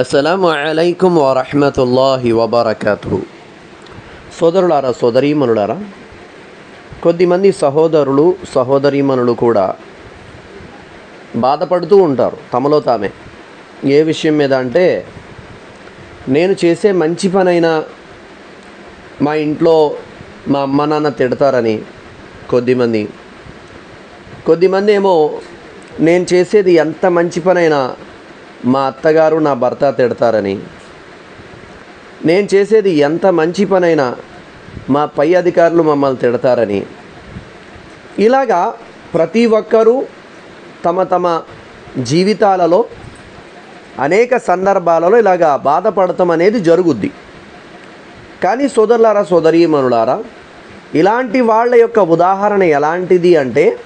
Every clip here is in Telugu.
అస్సలం అలైకుం వరహమతుల్లాహి వబర్కతు సోదరులారా సోదరీమనులారా కొద్దిమంది సహోదరులు సహోదరీమణులు కూడా బాధపడుతూ ఉంటారు తమలో తామే. ఏ విషయం మీద అంటే నేను చేసే మంచి పనైనా మా ఇంట్లో మా అమ్మ నాన్న తిడతారని కొద్దిమంది. కొద్దిమంది ఏమో నేను చేసేది ఎంత మంచి పనైనా మా అత్తగారు నా భర్త తిడతారని. నేను చేసేది ఎంత మంచి పనైనా మా పై అధికారులు మమ్మల్ని తిడతారని. ఇలాగా ప్రతి ఒక్కరూ తమ తమ జీవితాలలో అనేక సందర్భాలలో ఇలాగా బాధపడటం అనేది జరుగుద్ది. కానీ సోదరులారా సోదరీమణులారా ఇలాంటి వాళ్ళ యొక్క ఉదాహరణ ఎలాంటిది అంటే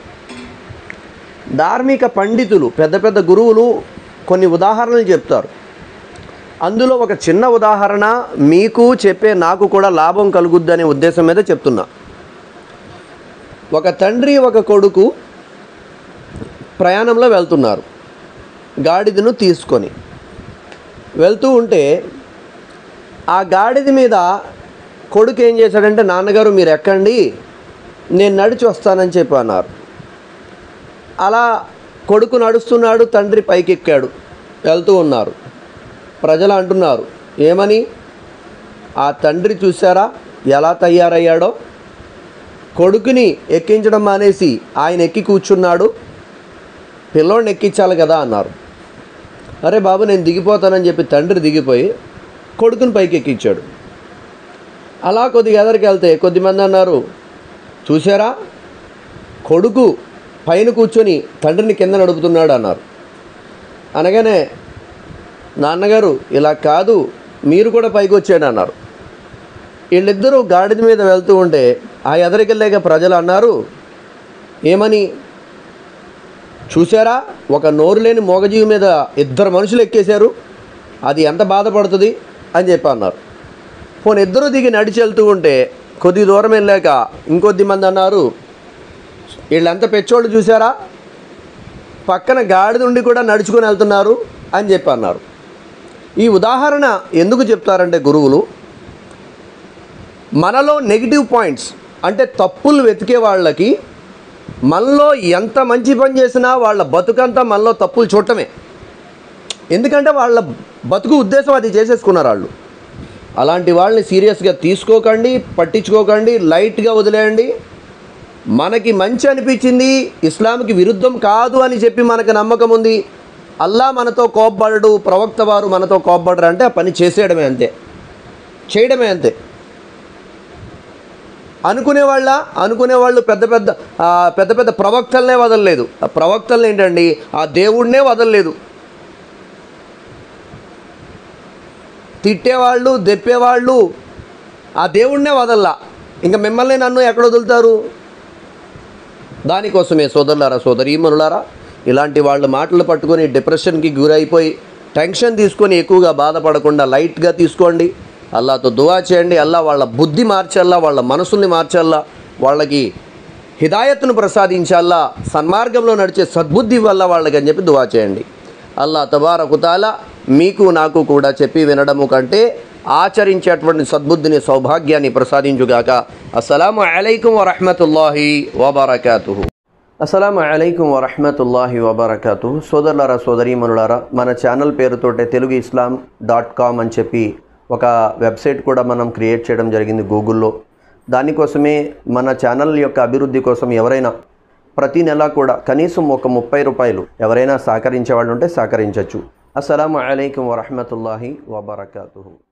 ధార్మిక పండితులు పెద్ద పెద్ద గురువులు కొన్ని ఉదాహరణలు చెప్తారు. అందులో ఒక చిన్న ఉదాహరణ మీకు చెప్పే నాకు కూడా లాభం కలుగుద్ది అనే ఉద్దేశం మీద చెప్తున్నా. ఒక తండ్రి ఒక కొడుకు ప్రయాణంలో వెళ్తున్నారు. గాడిదను తీసుకొని. వెళ్తూ ఉంటే ఆ గాడిద మీద కొడుకు ఏం చేశాడంటే నాన్నగారు మీరు ఎక్కండి నేను నడిచి వస్తానని చెప్పి అన్నారు. అలా కొడుకు నడుస్తున్నాడు తండ్రి పైకెక్కాడు. వెళ్తూ ఉన్నారు. ప్రజలు అంటున్నారు ఏమని? ఆ తండ్రి చూసారా ఎలా తయారయ్యాడో? కొడుకుని ఎక్కించడం మానేసి ఆయన ఎక్కి కూర్చున్నాడు. పిల్లోడిని ఎక్కించాలి కదా అన్నారు. అరే బాబు నేను దిగిపోతానని చెప్పి తండ్రి దిగిపోయి కొడుకుని పైకి ఎక్కించాడు అలా కొద్దిగా ఎదరికి వెళ్తే కొద్దిమంది అన్నారు చూసారా కొడుకు పైన కూర్చొని తండ్రిని కింద నడుపుతున్నాడు అన్నారు. అనగానే నాన్నగారు ఇలా కాదు మీరు కూడా పైకి వచ్చాడు అన్నారు. వీళ్ళిద్దరూ గాడిద మీద వెళ్తూ ఉంటే ఆ ఎదరికెళ్ళాక ప్రజలు అన్నారు ఏమని? చూసారా ఒక నోరు లేని మోగజీవి మీద ఇద్దరు మనుషులు ఎక్కేశారు. అది ఎంత బాధపడుతుంది? అని చెప్పి అన్నారు. పోనీ ఇద్దరు దిగి నడిచి వెళ్తూ ఉంటే కొద్ది దూరం వెళ్ళాక ఇంకొద్ది మంది అన్నారు వీళ్ళంతా పెచ్చోళ్ళు చూసారా పక్కన గాడిద ఉండి కూడా నడుచుకొని వెళ్తున్నారు అని చెప్పి అన్నారు. ఈ ఉదాహరణ ఎందుకు చెప్తారంటే గురువులు మనలో నెగిటివ్ పాయింట్స్ అంటే తప్పులు వెతికే వాళ్ళకి మనలో ఎంత మంచి పని చేసినా వాళ్ళ బతుకంతా మనలో తప్పులు చూడటమే. ఎందుకంటే వాళ్ళ బతుకు ఉద్దేశం అది చేసేసుకున్నారు వాళ్ళు. అలాంటి వాళ్ళని సీరియస్గా తీసుకోకండి పట్టించుకోకండి లైట్గా వదిలేయండి. మనకి మంచి అనిపించింది ఇస్లాంకి విరుద్ధం కాదు అని చెప్పి మనకు నమ్మకం ఉంది. అల్లా మనతో కోప్పడడు ప్రవక్త వారు మనతో కోప్పడరు అంటే ఆ పని చేసేయడమే అంతే. చేయడమే అంతే. అనుకునేవాళ్ళ అనుకునేవాళ్ళు పెద్ద పెద్ద పెద్ద పెద్ద ప్రవక్తలనే వదలలేదు. ఆ ప్రవక్తలు ఏంటండి ఆ దేవుడినే వదలలేదు. తిట్టేవాళ్ళు దెప్పేవాళ్ళు ఆ దేవుడినే వదల్లా. ఇంకా మిమ్మల్ని నన్ను ఎక్కడ వదులుతారు? దానికోసమే సోదరులారా సోదరీమనులారా ఇలాంటి వాళ్ళ మాటలు పట్టుకొని డిప్రెషన్కి గురైపోయి టెన్షన్ తీసుకొని ఎక్కువగా బాధపడకుండా లైట్గా తీసుకోండి. అల్లాతో దువా చేయండి. అల్లా వాళ్ళ బుద్ధి మార్చల్లా వాళ్ళ మనసుల్ని మార్చల్లా వాళ్ళకి హిదాయత్ను ప్రసాదించాలా సన్మార్గంలో నడిచే సద్బుద్ధి వల్ల వాళ్ళకి అని చెప్పి దువా చేయండి. అల్లా తబారకుతాల మీకు నాకు కూడా చెప్పి వినడము కంటే ఆచరించేటువంటి సద్బుద్ధిని సౌభాగ్యాన్ని ప్రసాదించుగాక. అస్సలాము అలైకుం వరహమతుల్లాహి వబర్కాతు అస్సలం అలైకుం వరహమతుల్లాహి వబర్కాతు సోదరులారా సోదరీమనులారా మన ఛానల్ పేరుతోటే తెలుగు ఇస్లాం డాట్ కామ్ అని చెప్పి ఒక వెబ్సైట్ కూడా మనం క్రియేట్ చేయడం జరిగింది గూగుల్లో. దానికోసమే మన ఛానల్ యొక్క అభివృద్ధి కోసం ఎవరైనా ప్రతి నెల కూడా కనీసం ఒక ముప్పై రూపాయలు ఎవరైనా సహకరించే వాళ్ళు ఉంటే సహకరించవచ్చు అస్సలం అయికం వరహమతుల్లాహి వబర్కాతు